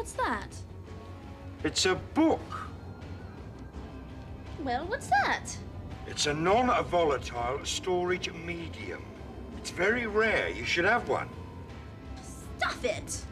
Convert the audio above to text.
What's that? It's a book. Well, what's that? It's a non-volatile storage medium. It's very rare. You should have one. Stuff it!